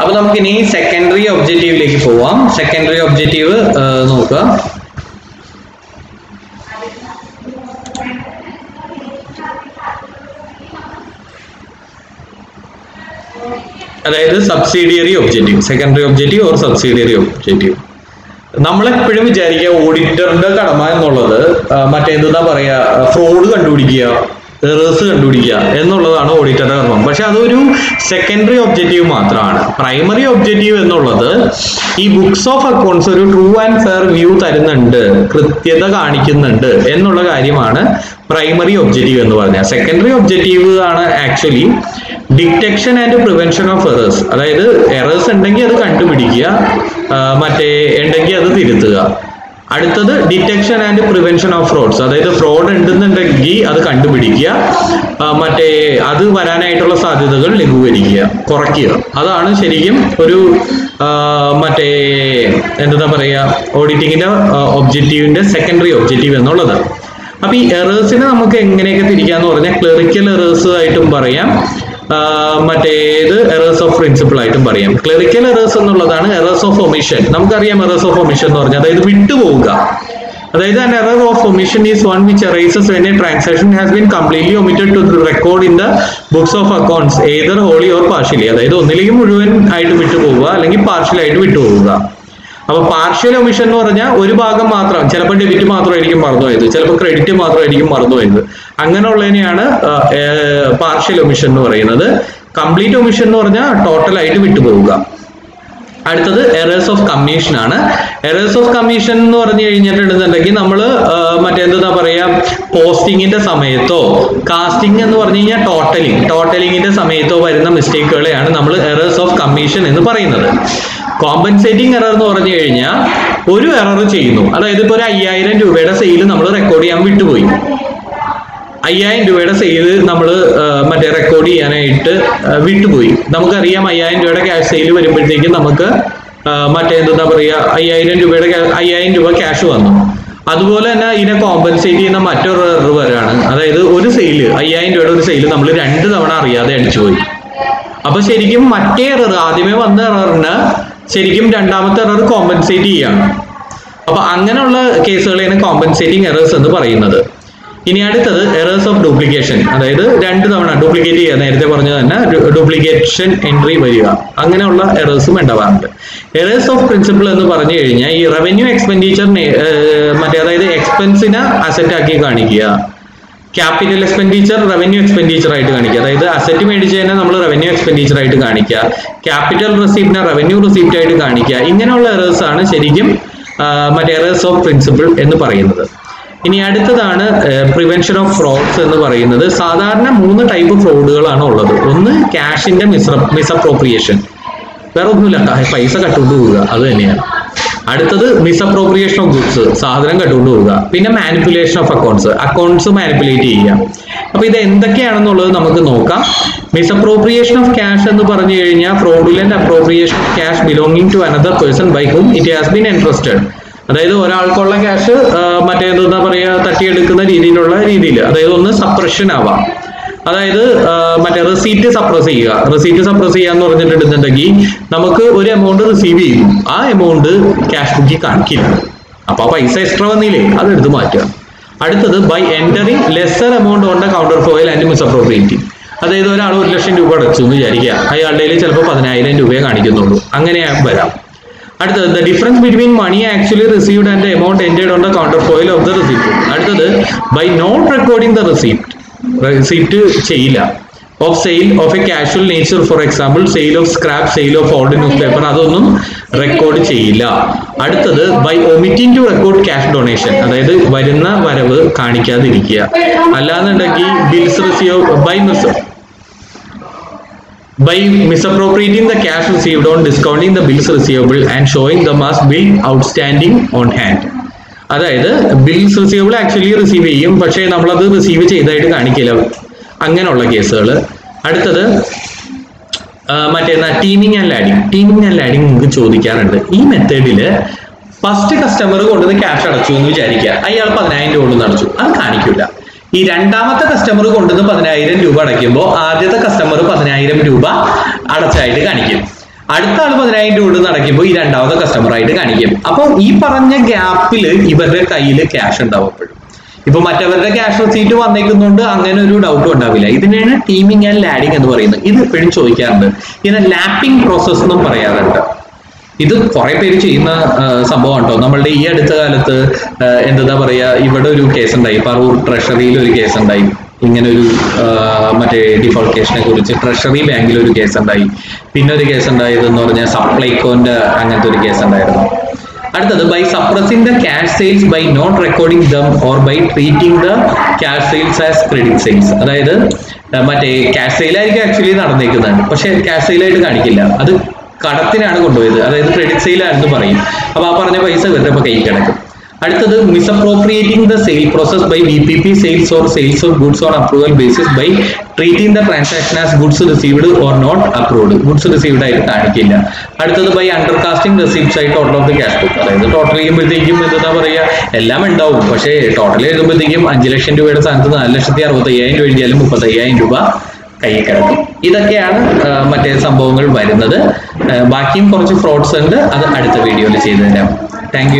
അപ്പൊ നമുക്ക് ഇനി സെക്കൻഡറി ഒബ്ജക്റ്റീവിലേക്ക് പോവാം. സെക്കൻഡറി ഒബ്ജക്റ്റീവ് നോക്കുക. അതായത് subsidiary objective secondary objective or subsidiary objective നമ്മളെപ്പോഴും വിചാരിക്കുക ഓഡിറ്ററിന്റെ കടമ എന്നുള്ളത് മറ്റേന്താ പറയാ ഫ്രോഡ് കണ്ടുപിടിക്കുക. എറേഴ്സ് കണ്ടുപിടിക്കുക എന്നുള്ളതാണ് ഓഡിറ്ററുടെ കർമ്മം. പക്ഷെ അതൊരു സെക്കൻഡറി ഒബ്ജക്റ്റീവ് മാത്രമാണ്. പ്രൈമറി ഒബ്ജക്റ്റീവ് എന്നുള്ളത് ഈ ബുക്സ് ഓഫ് അക്കൗണ്ട്സ് ഒരു ട്രൂ ആൻഡ് ഫെയർ വ്യൂ തരുന്നുണ്ട് കൃത്യത കാണിക്കുന്നുണ്ട് എന്നുള്ള കാര്യമാണ് പ്രൈമറി ഒബ്ജക്റ്റീവ് എന്ന് പറഞ്ഞാൽ. സെക്കൻഡറി ഒബ്ജക്റ്റീവ് ആണ് actually detection and prevention of errors അതായത് എറേഴ്സ് ഉണ്ടെങ്കിൽ അത് കണ്ടുപിടിക്കുക മറ്റേ ഉണ്ടെങ്കിൽ അത് തിരുത്തുക. അടുത്തത് detection and prevention of frauds അതായത് ഫ്രോഡ് ഉണ്ടെന്നുണ്ടെങ്കിൽ അത് കണ്ടുപിടിക്കുക. മറ്റേ അത് വരാനായിട്ടുള്ള സാധ്യതകൾ ലഘൂകരിക്കുക കുറയ്ക്കുക. അതാണ് ശരിക്കും ഒരു മറ്റേ എന്താ പറയുക ഓഡിറ്റിങ്ങിന്റെ ഒബ്ജക്റ്റീവിന്റെ സെക്കൻഡറി ഒബ്ജക്റ്റീവ് എന്നുള്ളത്. അപ്പൊ ഈ എറേഴ്സിനെ നമുക്ക് എങ്ങനെയൊക്കെ തിരിക്കാന്ന് പറഞ്ഞാൽ ക്ലറിക്കൽ എറേഴ്സ് ആയിട്ടും പറയാം. മറ്റേത് എറേഴ്സ് ഓഫ് പ്രിൻസിപ്പിൾ ആയിട്ടും പറയാം. ക്ലറിക്കൽ എറേഴ്സ് എന്നുള്ളതാണ് എറേഴ്സ് ഓഫ് ഒമിഷൻ നമുക്കറിയാം എറേഴ്സ് ഓഫ് ഒമിഷൻ എന്ന് പറഞ്ഞാൽ അതായത് വിട്ടുപോവുക. അതായത് an error of omission is one which arises when a transaction has been completely omitted to record in the books of accounts either wholly or partially. അതായത് ഒന്നിലേക്ക് മുഴുവൻ ആയിട്ട് വിട്ടുപോവുക അല്ലെങ്കിൽ പാർഷ്യലായിട്ട് വിട്ടുപോവുക. അപ്പൊ പാർഷ്യൽ ഒമിഷൻ എന്ന് പറഞ്ഞാൽ ഒരു ഭാഗം മാത്രം ചിലപ്പോൾ ഡെബിറ്റ് മാത്രമായിരിക്കും മറന്നുപോയത് ചിലപ്പോൾ ക്രെഡിറ്റ് മാത്രമായിരിക്കും മറന്നുപോയത്. അങ്ങനെയുള്ളതിനെയാണ് പാർഷ്യൽ ഒമിഷൻ എന്ന് പറയുന്നത്. കംപ്ലീറ്റ് ഒമിഷൻ എന്ന് പറഞ്ഞാൽ ടോട്ടലായിട്ട് വിട്ടുപോവുക. അടുത്തത് എറേഴ്സ് ഓഫ് കമ്മീഷൻ ആണ്. എറേഴ്സ് ഓഫ് കമ്മീഷൻ എന്ന് പറഞ്ഞു കഴിഞ്ഞിട്ടുണ്ടെന്നുണ്ടെങ്കിൽ നമ്മൾ മറ്റെന്താ പറയാ പോസ്റ്റിങ്ങിന്റെ സമയത്തോ കാസ്റ്റിംഗ് എന്ന് പറഞ്ഞു കഴിഞ്ഞാൽ ടോട്ടലിംഗ് ടോട്ടലിംഗിന്റെ സമയത്തോ വരുന്ന മിസ്റ്റേക്കുകളെയാണ് നമ്മൾ എറേഴ്സ് ഓഫ് കമ്മീഷൻ എന്ന് പറയുന്നത്. കോമ്പൻസേറ്റിംഗ് എറർ എന്ന് പറഞ്ഞു കഴിഞ്ഞാൽ ഒരു എറർ ചെയ്യുന്നു. അതായത് ഇപ്പോൾ ഒരു അയ്യായിരം രൂപയുടെ സെയിൽ നമ്മൾ റെക്കോർഡ് ചെയ്യാൻ വിട്ടുപോയി. അയ്യായിരം രൂപയുടെ സെയിൽ നമ്മൾ മറ്റേ റെക്കോർഡ് ചെയ്യാനായിട്ട് വിട്ടുപോയി. നമുക്കറിയാം അയ്യായിരം രൂപയുടെ ക്യാഷ് സെയിൽ വരുമ്പോഴത്തേക്കും നമുക്ക് മറ്റേ എന്താ പറയുക അയ്യായിരം രൂപയുടെ അയ്യായിരം രൂപ ക്യാഷ് വന്നു. അതുപോലെ തന്നെ ഇതിനെ കോമ്പൻസേറ്റ് ചെയ്യുന്ന മറ്റൊരു എറർ വരാണ് അതായത് ഒരു സെയിൽ അയ്യായിരം രൂപയുടെ ഒരു സെയിൽ നമ്മൾ രണ്ട് തവണ അറിയാതെ അടിച്ചുപോയി. അപ്പൊ ശരിക്കും മറ്റേ എറർ ആദ്യമേ വന്ന എററിന് ശരിക്കും രണ്ടാമത്തെ എറർ കോമ്പൻസേറ്റ് ചെയ്യാണ്. അപ്പൊ അങ്ങനെയുള്ള കേസുകളെയാണ് കോമ്പൻസേറ്റിംഗ് എറേഴ്സ് എന്ന് പറയുന്നത്. ഇനി അടുത്തത് എറേഴ്സ് ഓഫ് ഡ്യൂപ്ലിക്കേഷൻ അതായത് രണ്ട് തവണ ഡ്യൂപ്ലിക്കേറ്റ് ചെയ്യുക. നേരത്തെ പറഞ്ഞ തന്നെ ഡ്യൂപ്ലിക്കേഷൻ എൻട്രി വരിക. അങ്ങനെയുള്ള എറേഴ്സും ഉണ്ടാവാറുണ്ട്. എറേഴ്സ് ഓഫ് പ്രിൻസിപ്പിൾ എന്ന് പറഞ്ഞു കഴിഞ്ഞാൽ ഈ റവന്യൂ എക്സ്പെൻഡിച്ചറിനെ മറ്റേ അതായത് എക്സ്പെൻസിനെ അസറ്റ് ആക്കി കാണിക്കുക. ക്യാപിറ്റൽ എക്സ്പെൻഡിച്ചർ റവന്യൂ എക്സ്പെൻഡിച്ചർ ആയിട്ട് കാണിക്കുക. അതായത് അസറ്റ് മേടിച്ചതിനെ നമ്മൾ റവന്യൂ എക്സ്പെൻഡിച്ചർ ആയിട്ട് കാണിക്കുക. ക്യാപിറ്റൽ റെസീപ്റ്റിനെ റവന്യൂ റെസീപ്റ്റ് ആയിട്ട് കാണിക്കുക. ഇങ്ങനെയുള്ള എറേഴ്സ് ആണ് ശരിക്കും മറ്റേ എറേഴ്സ് ഓഫ് പ്രിൻസിപ്പിൾ എന്ന് പറയുന്നത്. ഇനി അടുത്തതാണ് പ്രിവെൻഷൻ ഓഫ് ഫ്രോഡ്സ് എന്ന് പറയുന്നത്. സാധാരണ മൂന്ന് ടൈപ്പ് ഫ്രോഡുകളാണ് ഉള്ളത്. ഒന്ന് ക്യാഷിന്റെ മിസ് മിസ്അപ്രോപ്രിയേഷൻ വേറെ ഒന്നുമില്ല. പൈസ കട്ടുകൊണ്ട് പോവുക. അത് തന്നെയാണ്. അടുത്തത് മിസ്അപ്രോപ്രിയേഷൻ ഓഫ് ഗുഡ്സ് സാധനം കണ്ടുകൊണ്ട് പിന്നെ manipulation of accounts accounts manipulate ചെയ്യുക. അപ്പൊ ഇത് എന്തൊക്കെയാണെന്നുള്ളത് നമുക്ക് നോക്കാം. മിസ്അപ്രോപ്രിയേഷൻ ഓഫ് ക്യാഷ് എന്ന് പറഞ്ഞു കഴിഞ്ഞാൽ fraudulent appropriation of cash belonging to another person by whom it has been entrusted അതായത് ഒരാൾക്കുള്ള ക്യാഷ് മറ്റേതെന്താ പറയുക തട്ടിയെടുക്കുന്ന രീതിയിലുള്ള രീതിയിൽ. അതായത് ഒന്ന് സപ്രഷൻ ആവാം. അതായത് മറ്റേ റെസീറ്റ് സപ്രസ് ചെയ്യുക. റെസീപ്റ്റ് സപ്രസ് ചെയ്യുക എന്ന് പറഞ്ഞിട്ടുണ്ടെന്നുണ്ടെങ്കിൽ നമുക്ക് ഒരു എമൗണ്ട് റിസീവ് ചെയ്യും. ആ എമൗണ്ട് ക്യാഷ് ബുക്കിൽ കാണിക്കില്ല. അപ്പൊ ആ പൈസ എക്സ്ട്രാ വന്നില്ലേ അത് എടുത്ത് മാറ്റുക. അടുത്തത് by entering lesser amount on the counterfoil and misappropriating അതായത് ഒരാൾ ഒരു ലക്ഷം രൂപ അടച്ചു എന്ന് വിചാരിക്കുക. അയാളുടെ കയ്യിൽ ചിലപ്പോൾ പതിനായിരം രൂപയെ കാണിക്കുന്നുള്ളൂ. അങ്ങനെ വരാം. അടുത്തത് the difference between money actually received and amount entered on the counterfoil of the receipt അടുത്തത് by not recording the receipt receipt ചെയ്യില്ല. Of sale of a casual nature for example sale of scrap sale of old newspaper അതൊന്നും record ചെയ്യില്ല. അടുത്തത് by omitting to record cash donation അതായത് വരുന്ന വരവ് കാണിക്കാതിരിക്കുക. അല്ലാന്നുണ്ടെങ്കിൽ bills receive by miss by misappropriating the cash received on discounting the bills receivable and showing them as bill outstanding on hand. അതായത് bills receivable actually receive ചെയ്യും. പക്ഷേ നമ്മളത് receive ചെയ്തതായിട്ട് കാണിക്കില്ല. അങ്ങനെയുള്ള കേസുകൾ അടുത്തത് മറ്റേന്നാ മറ്റേ teeming and lading teeming and lading നിങ്ങൾക്ക് ചോദിക്കാറുണ്ട് ഈ മെത്തേഡിൽ ഫസ്റ്റ് കസ്റ്റമർ കൊണ്ടുവന്ന് ക്യാഷ് അടച്ചു എന്ന് വിചാരിക്കുക. അയാൾ പതിനായിരം രൂപ കൊണ്ടുവന്ന് അടച്ചു. അത് കാണിക്കില്ല ഈ രണ്ടാമത്തെ കസ്റ്റമർ കൊണ്ടുവന്ന് പതിനായിരം രൂപ അടയ്ക്കുമ്പോൾ ആദ്യത്തെ കസ്റ്റമർ പതിനായിരം രൂപ അടച്ചായിട്ട് കാണിക്കും. അടുത്ത ആൾ പതിനായിരം രൂപ നടക്കുമ്പോൾ ഈ രണ്ടാമത്തെ കസ്റ്റമർ ആയിട്ട് കാണിക്കും. അപ്പോൾ ഈ പറഞ്ഞ ഗ്യാപ്പിൽ ഇവരുടെ കയ്യിൽ ക്യാഷ് ഉണ്ടാവും ഇപ്പൊ മറ്റവരുടെ ക്യാഷ് റെസീറ്റ് വന്നേക്കുന്നതുകൊണ്ട് അങ്ങനെ ഒരു ഡൗട്ടും ഉണ്ടാവില്ല. ഇതിനെയാണ് ടീമിങ് ആൻഡ് ലാഡിങ് എന്ന് പറയുന്നത്. ഇത് എപ്പോഴും ചോദിക്കാറുണ്ട്. ഇതിനെ ലാപ്പിംഗ് പ്രോസസ് എന്നും പറയാറുണ്ട്. ഇത് കുറെ പേര് ചെയ്യുന്ന സംഭവം കേട്ടോ നമ്മളുടെ ഈ അടുത്ത കാലത്ത് എന്താ പറയാ ഇവിടെ ഒരു കേസ് ഉണ്ടായി. പറവൂർ ട്രഷറിയിൽ ഒരു കേസ് ഉണ്ടായി. ഇങ്ങനെ ഒരു മറ്റേ ഡിഫോൾക്കേഷനെ കുറിച്ച് ട്രഷറി ബാങ്കിൽ ഒരു കേസ് ഉണ്ടായി. പിന്നെ ഒരു കേസ് ഉണ്ടായതെന്ന് പറഞ്ഞാൽ സപ്ലൈകോന്റെ അങ്ങനത്തെ ഒരു കേസ് ഉണ്ടായിരുന്നു. അടുത്തത് by suppressing the cash sales by not recording them or by treating the cash sales as credit sales അതായത് മറ്റേ ക്യാഷ് സെയിലായിരിക്കും ആക്ച്വലി നടന്നേക്കുന്നത് പക്ഷെ ക്യാഷ് സെയിലായിട്ട് കാണിക്കില്ല. അത് കടത്തിനാണ് കൊണ്ടുപോയത്. അതായത് ക്രെഡിറ്റ് സെയിലാണെന്ന് പറയും. അപ്പൊ ആ പറഞ്ഞ പൈസ ഇവരുടെ ഇപ്പൊ കൈ കിടക്കും. അടുത്തത് misappropriating the sale process by B P P sales or sales of goods on approval basis by treating the transaction as goods received or not approved goods received ആയിട്ട് കാണിക്കില്ല. അടുത്തത് ബൈ അണ്ടർ കാസ്റ്റിംഗ് റെസിപ്റ്റ്സ് ആയി total of the cash book അതായത് total ചെയ്യുമ്പോഴത്തേക്കും എന്താ പറയുക എല്ലാം ഉണ്ടാവും. പക്ഷേ ടോട്ടൽ എഴുതുമ്പോഴത്തേക്കും അഞ്ച് ലക്ഷം രൂപയുടെ സ്ഥാനത്ത് നാല് ലക്ഷത്തി അറുപത്തി അയ്യായിരം രൂപ എഴുതിയാലും മുപ്പത്തി അയ്യായിരം രൂപ കൈ കിടക്കും. ഇതൊക്കെയാണ് മറ്റേ സംഭവങ്ങൾ വരുന്നത്. ബാക്കിയും കുറച്ച് ഫ്രോഡ്സ് ഉണ്ട്. അത് അടുത്ത വീഡിയോയിൽ ചെയ്തു തരാം താങ്ക്